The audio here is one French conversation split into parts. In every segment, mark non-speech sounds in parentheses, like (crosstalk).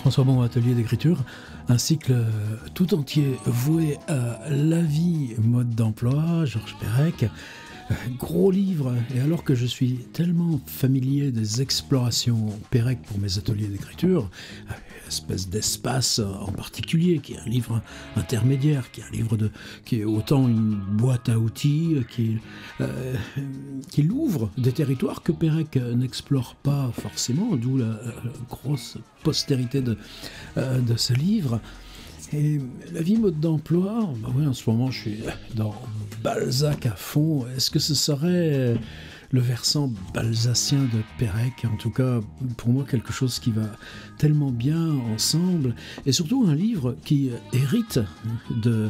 François Bon, Atelier d'écriture, un cycle euh, tout entier voué à la vie, mode d'emploi, Georges Perec. Euh, gros livre, et alors que je suis tellement familier des explorations Pérec pour mes ateliers d'écriture, euh, espèce d'espace en particulier, qui est un livre intermédiaire, qui est livre de, qui autant une boîte à outils, qui, euh, qui l'ouvre des territoires que Pérec n'explore pas forcément, d'où la, grosse postérité de, euh, de ce livre. Et la vie mode d'emploi, bah en ce moment je suis dans Balzac à fond. Est-ce que ce serait le versant balsacien de Pérec, en tout cas pour moi quelque chose qui va tellement bien ensemble, et surtout un livre qui hérite de euh,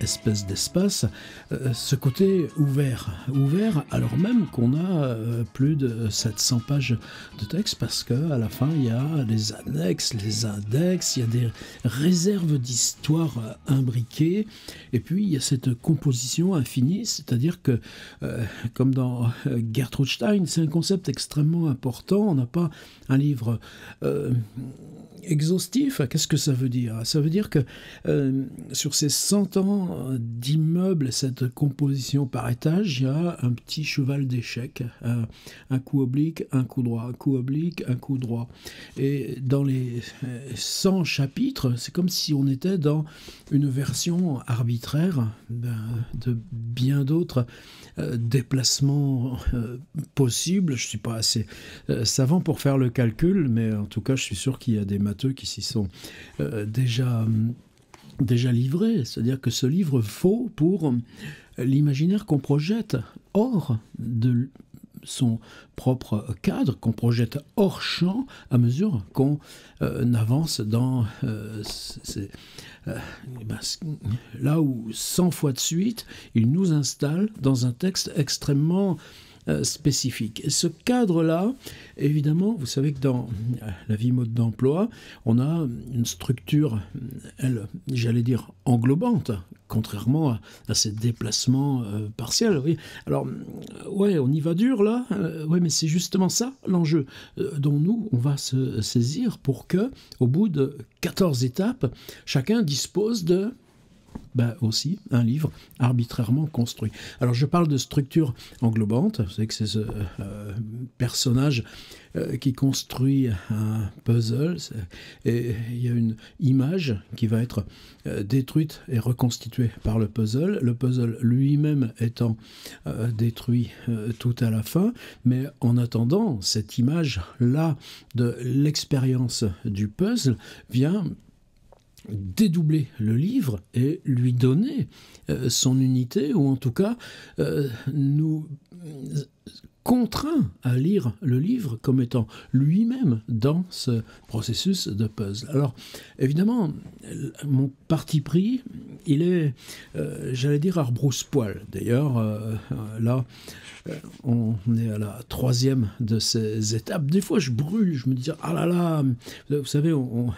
espèce d'espace, euh, ce côté ouvert. Ouvert alors même qu'on a euh, plus de 700 pages de texte parce que à la fin il y a les annexes, les index, il y a des réserves d'histoire imbriquées et puis il y a cette composition infinie, c'est-à-dire que comme dans Gertrude Stein, c'est un concept extrêmement important, on n'a pas un livre exhaustif, qu'est-ce que ça veut dire? Ça veut dire que euh, sur ces 100 ans d'immeubles, cette composition par étage, il y a un petit cheval d'échecs, un coup oblique, un coup droit, un coup oblique, un coup droit. Et dans les 100 chapitres, c'est comme si on était dans une version arbitraire ben, de bien d'autres euh, déplacements euh, possibles. Je ne suis pas assez savant pour faire le calcul, mais en tout cas, je suis sûr qu'il y a des qui s'y sont déjà déjà livrés. C'est-à-dire que ce livre faut pour l'imaginaire qu'on projette hors de son propre cadre, qu'on projette hors champ à mesure qu'on euh, avance dans euh, euh, ben, là où 100 fois de suite, il nous installe dans un texte extrêmement euh, spécifique. Ce cadre-là, évidemment, vous savez que dans la vie mode d'emploi, on a une structure, elle, j'allais dire, englobante, contrairement à, ces déplacements euh, partiels. Oui. Alors, euh, ouais, on y va dur là, ouais, mais c'est justement ça l'enjeu dont nous, on va se saisir pour que, au bout de 14 étapes, chacun dispose de bah, aussi un livre arbitrairement construit. Alors je parle de structure englobante, vous savez que c'est ce euh, personnage euh, qui construit un puzzle, et il y a une image qui va être euh, détruite et reconstituée par le puzzle, le puzzle lui-même étant détruit tout à la fin, mais en attendant, cette image-là de l'expérience du puzzle vient dédoubler le livre et lui donner euh, son unité, ou en tout cas euh, nous contraint à lire le livre comme étant lui-même dans ce processus de puzzle. Alors, évidemment, mon parti pris, il est, euh, j'allais dire, arbrousse-poil. D'ailleurs, euh, là, on est à la troisième de ces étapes. Des fois, je brûle, je me dis, ah là là, vous savez, on,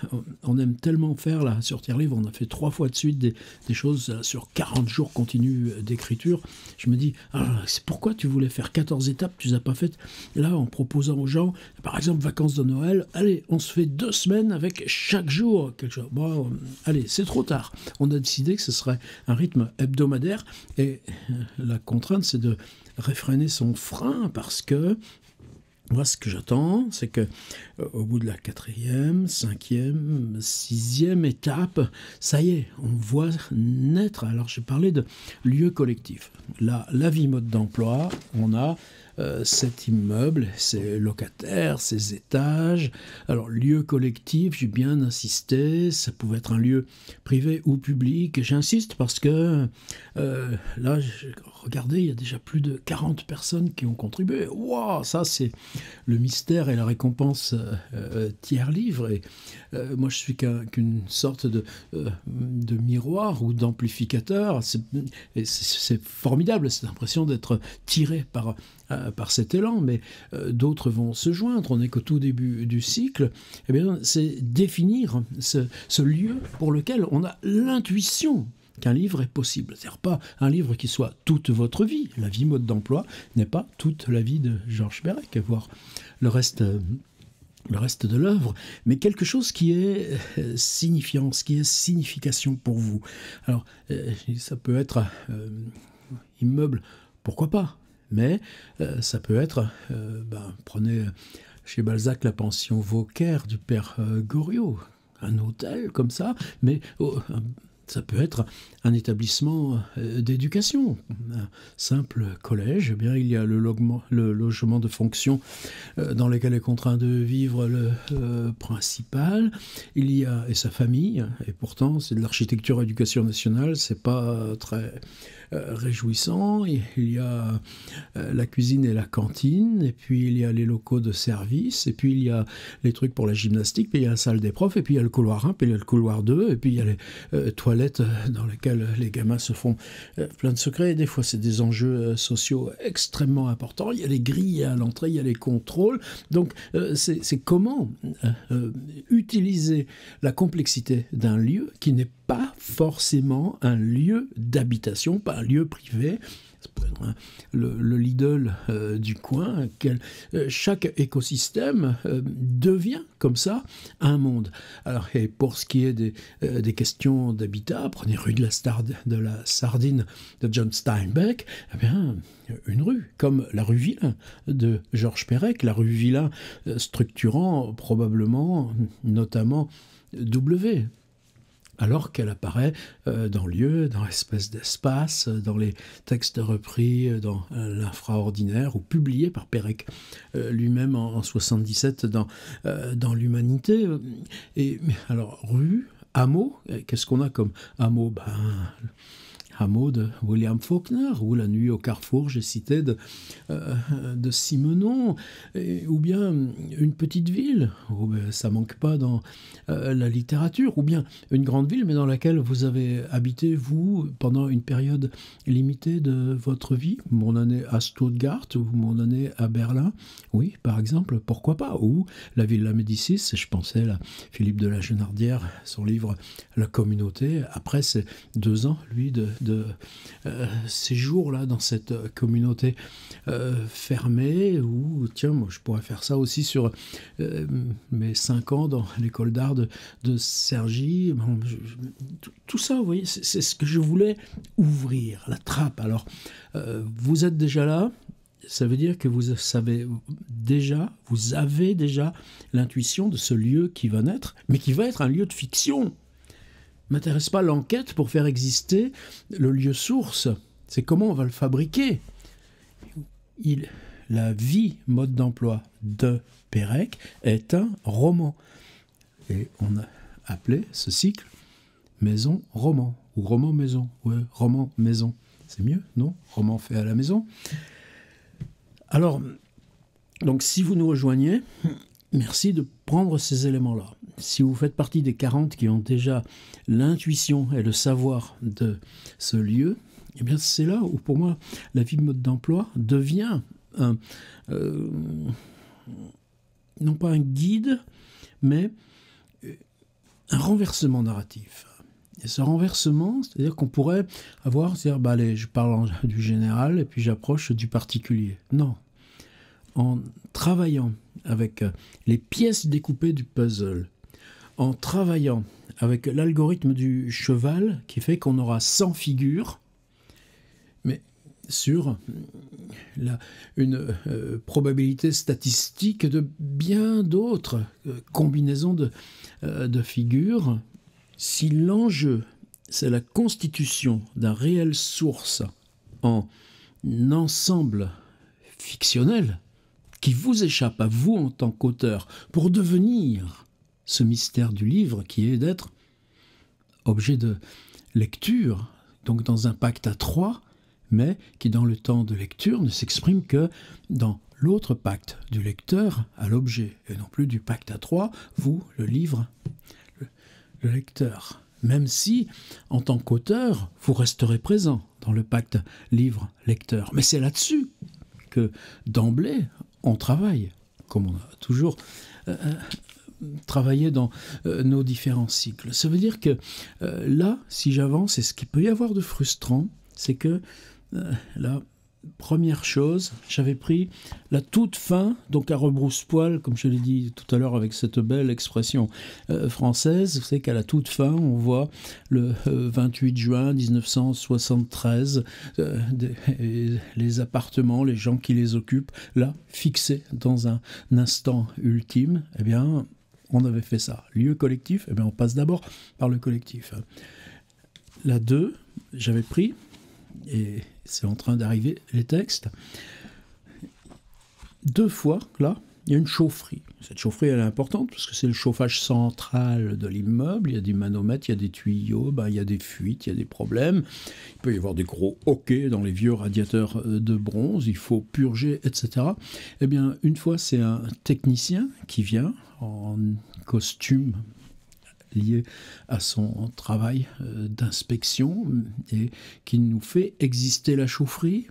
aime tellement faire, là, sur Tiers Livre, on a fait trois fois de suite des, choses sur 40 jours continus d'écriture. Je me dis, ah c'est pourquoi tu voulais faire 14 étapes tu les as pas faites. là, en proposant aux gens, par exemple, vacances de Noël, allez, on se fait deux semaines avec chaque jour quelque chose. Bon, euh, allez, c'est trop tard. On a décidé que ce serait un rythme hebdomadaire et euh, la contrainte, c'est de réfréner son frein parce que moi, ce que j'attends, c'est que euh, au bout de la quatrième, cinquième, sixième étape, ça y est, on voit naître. Alors, j'ai parlé de lieu collectif. Là, la vie mode d'emploi, on a euh, cet immeuble, ses locataires, ses étages. Alors, lieu collectif, j'ai bien insisté, ça pouvait être un lieu privé ou public. J'insiste parce que euh, là, regardez, il y a déjà plus de 40 personnes qui ont contribué. Waouh, ça c'est le mystère et la récompense euh, tiers livre. Et moi, je suis qu'une sorte de, de miroir ou d'amplificateur. C'est formidable, cette impression d'être tiré par par cet élan, mais euh, d'autres vont se joindre. On n'est qu'au tout début du cycle. Eh bien, c'est définir ce, lieu pour lequel on a l'intuition qu'un livre est possible. C'est-à-dire pas un livre qui soit toute votre vie. La vie mode d'emploi n'est pas toute la vie de Georges Perec, voire le reste euh, le reste de l'œuvre, mais quelque chose qui est euh, signifiant, ce qui est signification pour vous. Alors, euh, ça peut être euh, immeuble, pourquoi pas, mais ça peut être, ben, prenez chez Balzac la pension Vauquer du père Goriot, un hôtel comme ça, mais oh, ça peut être un établissement euh, d'éducation, un simple collège. Eh bien, il y a le, logement, de fonction euh, dans lequel est contraint de vivre le euh, principal. Il y a et sa famille. Et pourtant, c'est de l'architecture éducation nationale. C'est pas très euh, réjouissant. Il y a euh, la cuisine et la cantine, et puis il y a les locaux de service, et puis il y a les trucs pour la gymnastique, puis il y a la salle des profs, et puis il y a le couloir 1, puis il y a le couloir 2, et puis il y a les euh, toilettes dans lesquelles les gamins se font plein de secrets. des fois, c'est des enjeux sociaux extrêmement importants. Il y a les grilles à l'entrée, il y a les contrôles. Donc, c'est comment utiliser la complexité d'un lieu qui n'est pas forcément un lieu d'habitation, pas un lieu privé. Le, Lidl euh, du coin, euh, chaque écosystème euh, devient comme ça un monde. Alors, et pour ce qui est des, des questions d'habitat, prenez rue de la, Star de la Sardine de John Steinbeck, eh bien, une rue, comme la rue Villain de Georges Perec, la rue Villain structurant probablement, notamment W, alors qu'elle apparaît euh, dans lieu, dans espèce d'espace, dans les textes repris euh, dans euh, l'infraordinaire ou publiés par Pérec lui-même en, en, 77 dans, dans l'Humanité. Et alors, rue, hameau, qu'est-ce qu'on a comme hameau? Ben, hameau de William Faulkner, ou La nuit au carrefour, j'ai cité de, euh, de Simenon, ou bien une petite ville, où ben, ça manque pas dans euh, la littérature, ou bien une grande ville, mais dans laquelle vous avez habité, vous, pendant une période limitée de votre vie, mon année à Stuttgart, ou mon année à Berlin, oui, par exemple, pourquoi pas, ou la Villa Médicis, je pensais à Philippe de la Genardière, son livre La communauté, après ces deux ans, lui, de euh, séjour là dans cette communauté euh, fermée où tiens moi je pourrais faire ça aussi sur euh, mes cinq ans dans (laughs) l'école d'art de, de Sergi tout, ça vous voyez c'est ce que je voulais ouvrir la trappe. Alors vous êtes déjà là. Ça veut dire que vous savez déjà, vous avez déjà l'intuition de ce lieu qui va naître, mais qui va être un lieu de fiction m'intéresse pas l'enquête pour faire exister le lieu source. C'est comment on va le fabriquer. La vie mode d'emploi de Pérec est un roman. Et on a appelé ce cycle maison-roman, ou roman-maison. Ouais, roman-maison. C'est mieux, non? Roman fait à la maison. Alors, donc si vous nous rejoignez, merci de prendre ces éléments-là si vous faites partie des 40 qui ont déjà l'intuition et le savoir de ce lieu, eh bien c'est là où pour moi la vie de mode d'emploi devient euh, non pas un guide, mais un renversement narratif. Et ce renversement, c'est-à-dire qu'on pourrait avoir, c'est-à-dire, bah, allez, je parle (laughs) du général et puis j'approche du particulier. Non. En travaillant avec les pièces découpées du puzzle, en travaillant avec l'algorithme du cheval qui fait qu'on aura 100 figures, mais sur une euh, probabilité statistique de bien d'autres euh, combinaisons euh, de figures, si l'enjeu c'est la constitution d'un réel source en ensemble fictionnel qui vous échappe à vous en tant qu'auteur pour devenir ce mystère du livre qui est d'être objet de lecture, donc dans un pacte à trois, mais qui dans le temps de lecture ne s'exprime que dans l'autre pacte du lecteur à l'objet, et non plus du pacte à trois, vous, le livre, le, le lecteur. Même si, en tant qu'auteur, vous resterez présent dans le pacte livre-lecteur. Mais c'est là-dessus que, d'emblée, on travaille, comme on a toujours euh, travailler dans euh, nos différents cycles. Ça veut dire que euh, là, si j'avance, et ce qu'il peut y avoir de frustrant, c'est que euh, là, première chose, j'avais pris la toute fin, donc à rebrousse-poil, comme je l'ai dit tout à l'heure avec cette belle expression française, c'est qu'à la toute fin, on voit le 28 euh, juin 1973 euh, les appartements, les gens qui les occupent, là, fixés dans un, instant ultime. Eh bien, on avait fait ça. Lieu collectif, eh bien, on passe d'abord par le collectif. La 2, j'avais pris et c'est en train d'arriver les textes. Deux fois, là, il y a une chaufferie. Cette chaufferie, elle est importante parce que c'est le chauffage central de l'immeuble. Il y a des manomètres, il y a des tuyaux, ben, il y a des fuites, il y a des problèmes. Il peut y avoir des gros hoquets dans les vieux radiateurs euh, de bronze. Il faut purger, etc. Eh bien, une fois, c'est un technicien qui vient en costume lié à son travail euh, d'inspection et qui nous fait exister la chaufferie,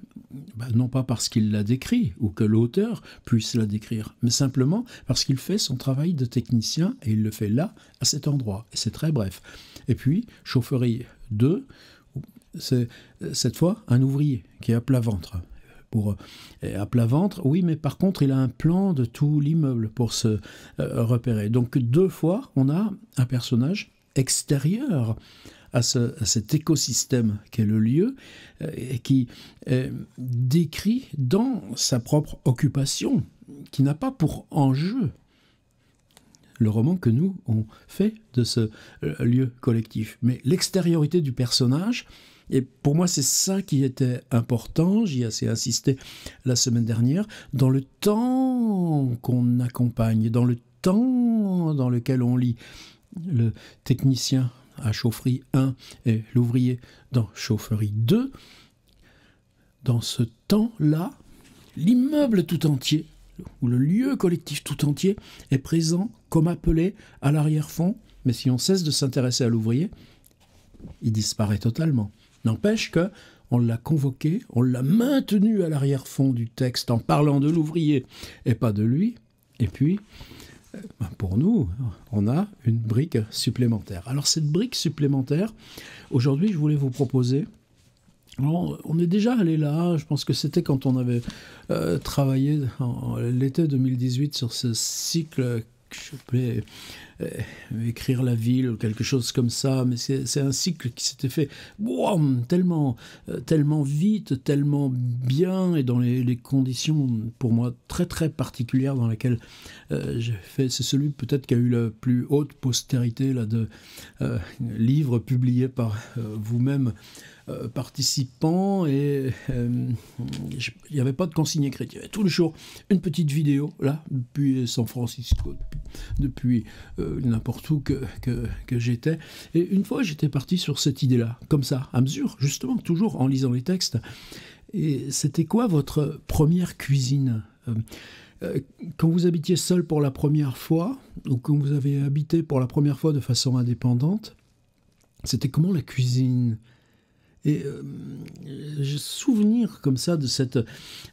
bah, non pas parce qu'il l'a décrit ou que l'auteur puisse la décrire, mais simplement parce qu'il fait son travail de technicien et il le fait là, à cet endroit. Et c'est très bref. Et puis, chaufferie 2, c'est cette fois un ouvrier qui est à plat ventre pour euh, à plat ventre. Oui, mais par contre, il a un plan de tout l'immeuble pour se euh, repérer. Donc deux fois, on a un personnage extérieur à, cet écosystème qu'est le lieu, euh, et qui décrit dans sa propre occupation, qui n'a pas pour enjeu le roman que nous, on fait de ce lieu collectif. Mais l'extériorité du personnage, et pour moi, c'est ça qui était important, j'y ai assez insisté la semaine dernière, dans le temps qu'on accompagne, dans le temps dans lequel on lit le technicien à chaufferie 1 et l'ouvrier dans chaufferie 2, dans ce temps-là, l'immeuble tout entier, ou le lieu collectif tout entier, est présent comme appelé à l'arrière-fond, mais si on cesse de s'intéresser à l'ouvrier, il disparaît totalement. N'empêche que on l'a convoqué, on l'a maintenu à l'arrière-fond du texte en parlant de l'ouvrier et pas de lui. Et puis, euh, pour nous, on a une brique supplémentaire. Alors cette brique supplémentaire, aujourd'hui, je voulais vous proposer on est déjà allé là, je pense que c'était quand on avait euh, travaillé l'été 2018 sur ce cycle je peux euh, écrire la ville ou quelque chose comme ça, mais c'est un cycle qui s'était fait tellement, euh, tellement vite, tellement bien et dans les, conditions pour moi très très particulières dans lesquelles euh, j'ai fait. C'est celui peut-être qui a eu la plus haute postérité là, de livres publiés par vous-même euh, participants et euh, il n'y avait pas de consigne écrite. Tous les jours une petite vidéo, là, depuis San Francisco, depuis, euh, n'importe où que, que j'étais. Et une fois, j'étais parti sur cette idée-là, comme ça, à mesure, justement, toujours en lisant les textes. Et c'était quoi votre première cuisine quand vous habitiez seul pour la première fois, ou quand vous avez habité pour la première fois de façon indépendante, c'était comment la cuisine? Et euh, j'ai souvenir comme ça de cette,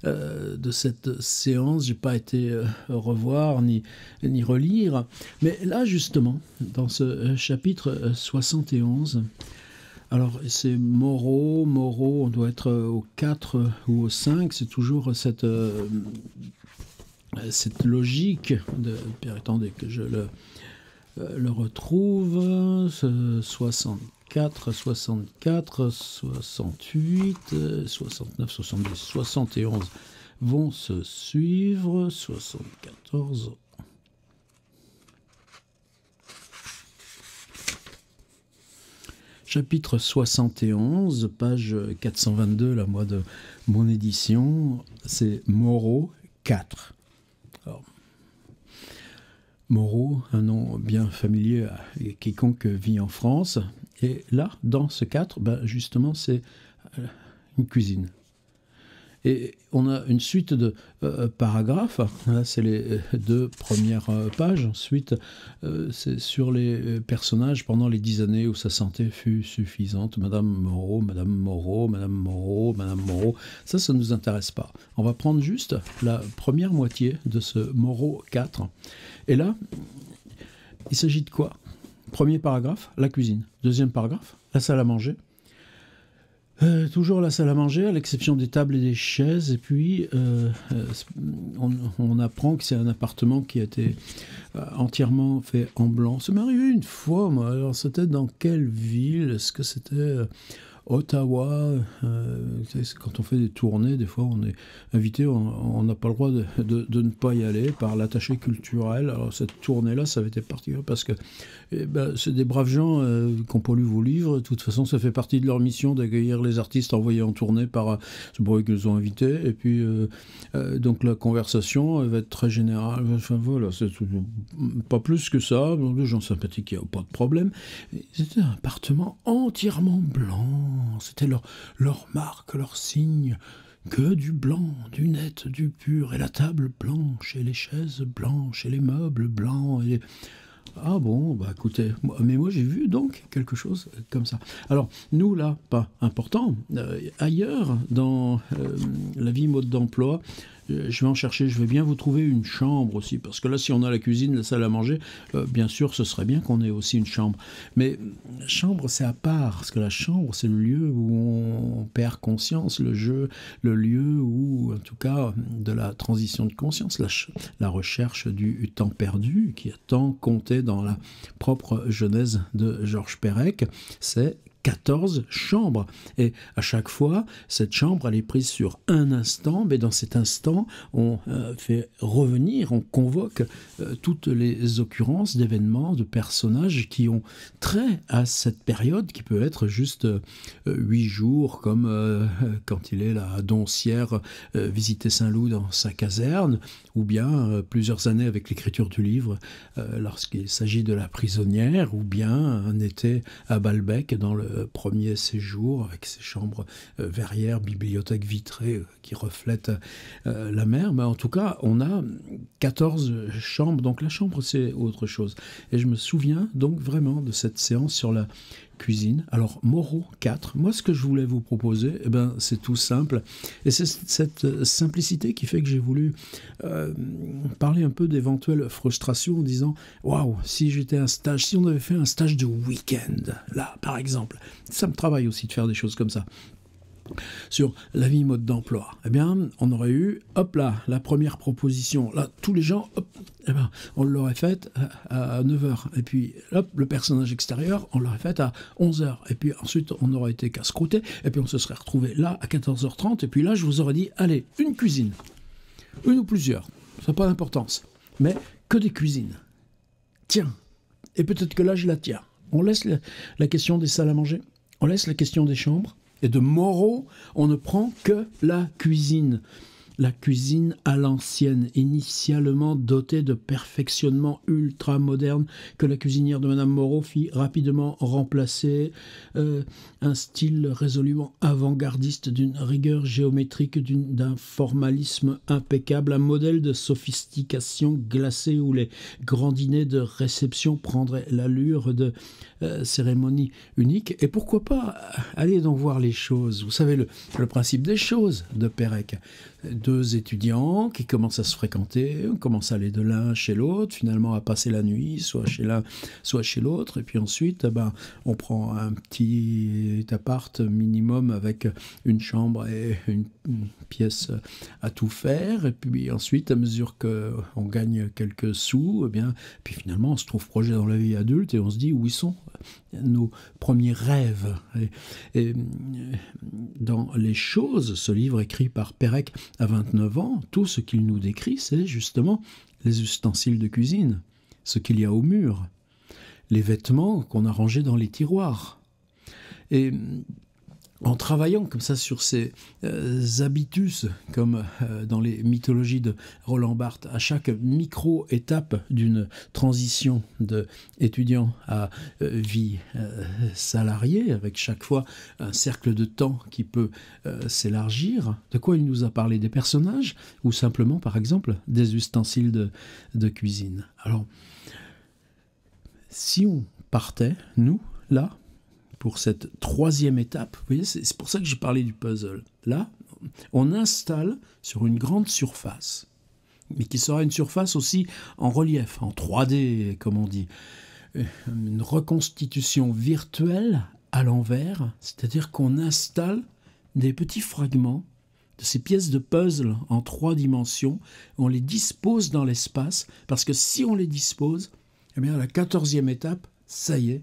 euh, de cette séance. J'ai pas été euh, revoir ni, ni relire. Mais là, justement, dans ce chapitre 71, alors c'est Moreau, Moreau, on doit être au 4 ou au 5, c'est toujours cette, cette logique de... Attendez que je le, le retrouve, 60. 64, 64, 68, 69, 70, 71 vont se suivre. 74. Chapitre 71, page 422, la moi de mon édition, c'est Moreau 4. Moreau, un nom bien familier à quiconque vit en France. Et là, dans ce cadre, ben justement, c'est euh, une cuisine. Et on a une suite de euh, paragraphes. Là, c'est les euh, deux premières pages. Ensuite, c'est sur les personnages pendant les dix années où sa santé fut suffisante. Madame Moreau, Madame Moreau, Madame Moreau, Madame Moreau. Ça, ça ne nous intéresse pas. On va prendre juste la première moitié de ce Moreau 4 et là, il s'agit de quoi? Premier paragraphe, la cuisine. Deuxième paragraphe, la salle à manger. Euh, toujours la salle à manger, à l'exception des tables et des chaises. Et puis, euh, euh, on, apprend que c'est un appartement qui a été entièrement fait en blanc. Ça m'est arrivé une fois, moi. Alors, c'était dans quelle ville? Est-ce que c'était Ottawa, quand on fait des tournées, des fois on est invité, on n'a pas le droit de, ne pas y aller par l'attaché culturel. Alors cette tournée-là, ça avait été particulier parce que eh ben, c'est des braves gens euh, qui n'ont pas lu vos livres. De toute façon, ça fait partie de leur mission d'accueillir les artistes envoyés en tournée par euh, ce bruit qu'ils ont invité. Et puis, donc la conversation va être très générale. Enfin voilà, c'est pas plus que ça. Les gens sympathiques, il n'y a pas de problème. C'était un appartement entièrement blanc c'était leur, leur marque, leur signe. Que du blanc, du net, du pur, et la table blanche, et les chaises blanches, et les meubles blancs, et... Ah bon, bah écoutez, mais moi j'ai vu donc quelque chose comme ça. Alors, nous là, pas important, euh, ailleurs, dans euh, la vie mode d'emploi, je vais en chercher, je vais bien vous trouver une chambre aussi, parce que là, si on a la cuisine, la salle à manger, euh, bien sûr, ce serait bien qu'on ait aussi une chambre. Mais chambre, c'est à part, parce que la chambre, c'est le lieu où on perd conscience, le jeu, le lieu où, en tout cas, de la transition de conscience, la, la recherche du temps perdu, qui a tant compté dans la propre genèse de Georges Perec, c'est 14 chambres. Et à chaque fois, cette chambre, elle est prise sur un instant, mais dans cet instant, on euh, fait revenir, on convoque euh, toutes les occurrences d'événements, de personnages qui ont trait à cette période, qui peut être juste euh, huit jours, comme (laughs) quand il est à Doncière, visiter Saint-Loup dans sa caserne, ou bien plusieurs années avec l'écriture du livre, lorsqu'il s'agit de la prisonnière, ou bien un été à Balbec dans le premier séjour avec ses chambres euh, verrières, bibliothèque vitrée euh, qui reflète euh, la mer. Mais en tout cas, on a 14 chambres. Donc la chambre, c'est autre chose. Et je me souviens donc vraiment de cette séance sur la cuisine. Alors, Moreau 4, moi ce que je voulais vous proposer, eh ben, c'est tout simple. Et c'est cette simplicité qui fait que j'ai voulu euh, parler un peu d'éventuelles frustrations en disant Waouh, si j'étais un stage, si on avait fait un stage de week-end, là par exemple, ça me travaille aussi de faire des choses comme ça sur la vie mode d'emploi, eh bien, on aurait eu, hop là, la première proposition. Là, tous les gens, hop, eh ben, on l'aurait faite à, 9h. Et puis, hop, le personnage extérieur, on l'aurait fait à 11h. Et puis ensuite, on aurait été casse-croûté. Et puis, on se serait retrouvé là à 14h30. Et puis là, je vous aurais dit, allez, une cuisine. Une ou plusieurs. Ça n'a pas d'importance. Mais que des cuisines. Tiens. Et peut-être que là, je la tiens. On laisse la question des salles à manger. On laisse la question des chambres et de moraux, on ne prend que la cuisine la cuisine à l'ancienne, initialement dotée de perfectionnement ultra moderne, que la cuisinière de Madame Moreau fit rapidement remplacer euh, un style résolument avant-gardiste d'une rigueur géométrique, d'un formalisme impeccable, un modèle de sophistication glacée où les grands dîners de réception prendraient l'allure de euh, cérémonie unique. Et pourquoi pas aller donc voir les choses Vous savez, le, le principe des choses de Pérec deux étudiants qui commencent à se fréquenter, on commence à aller de l'un chez l'autre, finalement à passer la nuit, soit chez l'un, soit chez l'autre, et puis ensuite, eh ben, on prend un petit appart minimum avec une chambre et une, pièce à tout faire, et puis ensuite, à mesure qu'on gagne quelques sous, eh bien, puis finalement, on se trouve projet dans la vie adulte et on se dit où ils sont nos premiers rêves. Et, dans Les choses, ce livre écrit par Pérec à 29 ans, tout ce qu'il nous décrit, c'est justement les ustensiles de cuisine, ce qu'il y a au mur, les vêtements qu'on a rangés dans les tiroirs. Et en travaillant comme ça sur ces euh, habitus, comme euh, dans les mythologies de Roland Barthes, à chaque micro-étape d'une transition de étudiant à euh, vie salariée, avec chaque fois un cercle de temps qui peut s'élargir, de quoi il nous a parlé Des personnages ou simplement, par exemple, des ustensiles de, de cuisine? Alors, si on partait, nous, là, pour cette troisième étape. C'est pour ça que j'ai parlé du puzzle. Là, on installe sur une grande surface, mais qui sera une surface aussi en relief, en 3D, comme on dit, une reconstitution virtuelle à l'envers, c'est-à-dire qu'on installe des petits fragments de ces pièces de puzzle en trois dimensions, on les dispose dans l'espace, parce que si on les dispose, eh bien, à la quatorzième étape, ça y est,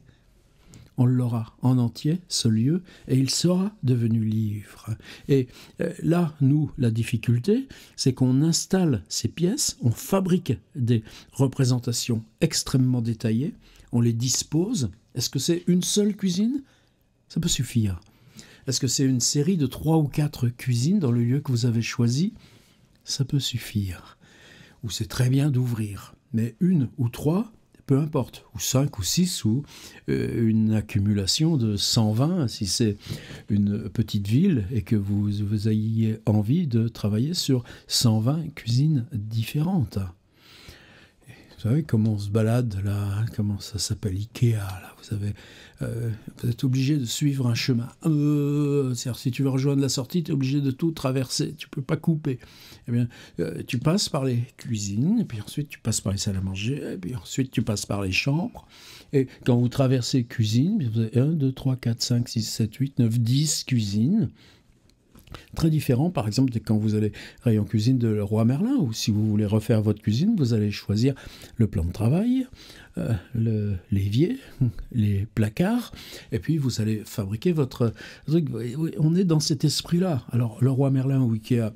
on l'aura en entier, ce lieu, et il sera devenu livre. Et euh, là, nous, la difficulté, c'est qu'on installe ces pièces, on fabrique des représentations extrêmement détaillées, on les dispose. Est-ce que c'est une seule cuisine? Ça peut suffire. Est-ce que c'est une série de trois ou quatre cuisines dans le lieu que vous avez choisi? Ça peut suffire. Ou c'est très bien d'ouvrir. Mais une ou trois, peu importe, ou cinq ou six, ou euh, une accumulation de 120 si c'est une petite ville et que vous, vous ayez envie de travailler sur 120 cuisines différentes. Vous savez comment on se balade là, comment ça s'appelle Ikea là. Vous avez, euh, vous êtes obligé de suivre un chemin. Euh, c'est-à-dire si tu veux rejoindre la sortie, tu es obligé de tout traverser. Tu peux pas couper. Eh bien, euh, tu passes par les cuisines, et puis ensuite tu passes par les salles à manger, et puis ensuite tu passes par les chambres. Et quand vous traversez cuisine, vous avez 1, 2, 3, 4, 5, 6, 7, 8, 9, 10 cuisines très différent, par exemple, de quand vous allez rayon cuisine de Roi Merlin, ou si vous voulez refaire votre cuisine, vous allez choisir le plan de travail, euh, l'évier, (laughs) les placards, et puis vous allez fabriquer votre truc. On est dans cet esprit-là. Alors, le Roi Merlin ou Ikea,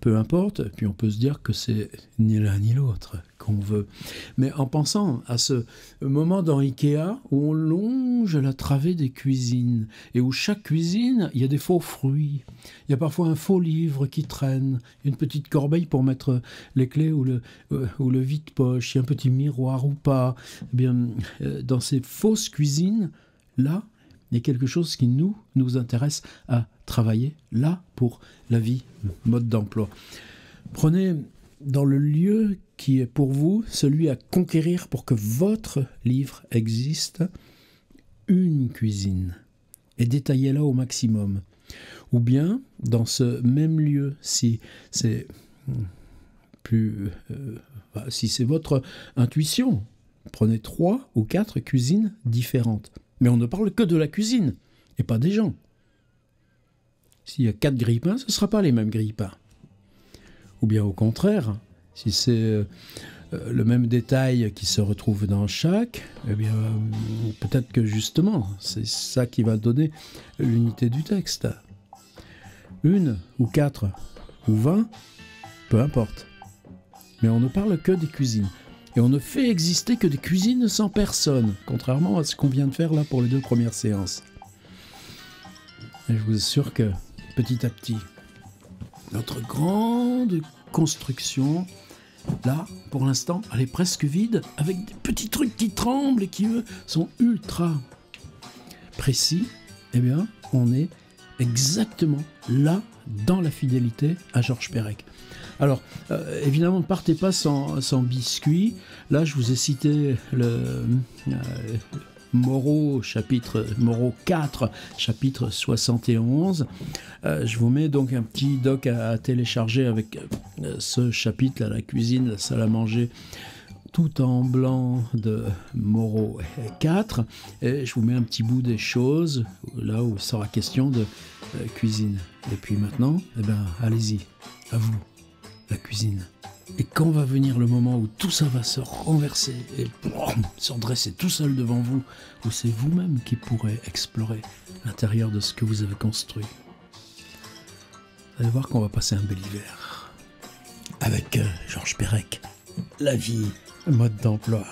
peu importe, puis on peut se dire que c'est ni l'un ni l'autre qu'on veut. Mais en pensant à ce moment dans Ikea où on longe la travée des cuisines et où chaque cuisine, il y a des faux fruits, il y a parfois un faux livre qui traîne, une petite corbeille pour mettre les clés ou le, euh, ou le vide-poche, il y a un petit miroir ou pas. Eh bien, euh, dans ces fausses cuisines, là, il y a quelque chose qui nous, nous intéresse à travailler là pour la vie, mode d'emploi. Prenez dans le lieu qui est pour vous celui à conquérir pour que votre livre existe, une cuisine et détaillez-la au maximum. Ou bien, dans ce même lieu, si c'est plus, euh, si c'est votre intuition, prenez trois ou quatre cuisines différentes. Mais on ne parle que de la cuisine et pas des gens. S'il y a quatre grille-pains, ce ne sera pas les mêmes grille-pains. Ou bien au contraire, si c'est euh, le même détail qui se retrouve dans chaque, eh bien, peut-être que justement, c'est ça qui va donner l'unité du texte. Une ou quatre ou vingt, peu importe. Mais on ne parle que des cuisines. Et on ne fait exister que des cuisines sans personne, contrairement à ce qu'on vient de faire là pour les deux premières séances. Et je vous assure que petit à petit, notre grande construction, là, pour l'instant, elle est presque vide, avec des petits trucs qui tremblent et qui, sont ultra précis. Eh bien, on est exactement là, dans la fidélité à Georges Perec. Alors, euh, évidemment, ne partez pas sans, sans, biscuit. Là, je vous ai cité le euh, Moreau, chapitre Moreau 4, chapitre 71. Euh, je vous mets donc un petit doc à, télécharger avec ce chapitre, là, la cuisine, la salle à manger tout en blanc de Moreau 4 et je vous mets un petit bout des choses là où il sera question de cuisine. Et puis maintenant, eh ben, allez-y, à vous la cuisine. Et quand va venir le moment où tout ça va se renverser et se redresser tout seul devant vous, où c'est vous-même qui pourrez explorer l'intérieur de ce que vous avez construit, vous allez voir qu'on va passer un bel hiver. Avec euh, Georges Perec, la vie, mode d'emploi.